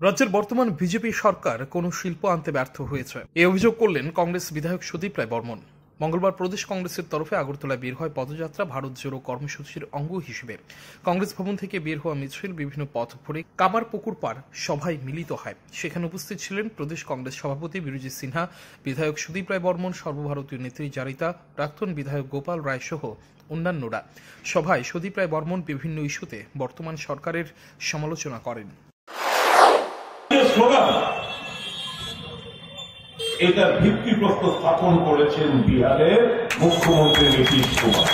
রাজ্যের বর্তমান বিজেপি সরকার কোনো শিল্প আনতে ব্যর্থ হয়েছে? এই অভিযোগ করলেন কংগ্রেস বিধায়ক সুদীপ রায় বর্মন। মঙ্গলবার প্রদেশ কংগ্রেসের তরফে আগরতলায় বের হয় পদযাত্রা ভারত জোড়ো কর্মসূচির অঙ্গ হিসেবে। কংগ্রেস ভবন থেকে বের হওয়া মিছিল, বিভিন্ন পথ ঘুরে কামার পুকুর পার সভায় মিলিত হয়। সেখানে উপস্থিত ছিলেন প্রদেশ কংগ্রেস সভাপতি বিরুজি সিনহা, বিধায়ক সুদীপ রায় বর্মন, সর্বভারতীয় নেত্রী জারিতা, প্রাক্তন বিধায়ক গোপাল রায় সহ অন্যান্যরা। সভায় সুদীপ রায় বর্মন বিভিন্ন ইস্যুতে বর্তমান সরকারের সমালোচনা করেন। স্লোগান এটার ভিত্তিপ্রস্তর স্থাপন করেছেন বিহারের মুখ্যমন্ত্রী নীতিশ কুমার।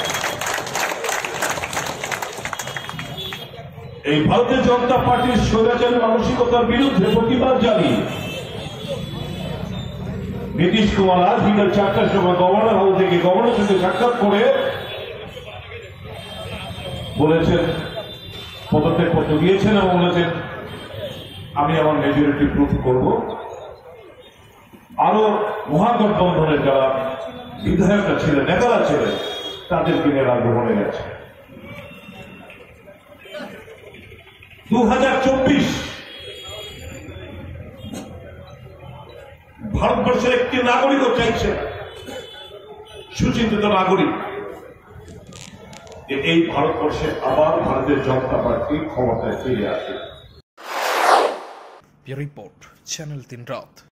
এই ভারতীয় জনতা পার্টির স্বৈরাচারী মানসিকতার বিরুদ্ধে প্রতিবাদ জানিয়ে নীতিশ কুমার আজ বিকাল চারটার সময় গভর্নর হাউস থেকে গভর্নর সঙ্গে সাক্ষাৎ করে বলেছেন, পদত্যাগ পত্র দিয়েছেন এবং বলেছেন আমি আমার মেজরিটি প্রুফ করব। আরও মহাগঠবন্ধনের যারা বিধায়করা ছিলেন, নেতারা ছিলেন, তাদেরকে নিয়ে রাজভবনে গেছে দু হাজার চব্বিশ ভারতবর্ষের একটি নাগরিকও চাইছে সুচিন্তিত নাগরিক। যে এই ভারতবর্ষে আবার ভারতের জনতা পার্টি ক্ষমতায় ফিরে আসে report, Channel Tinrath.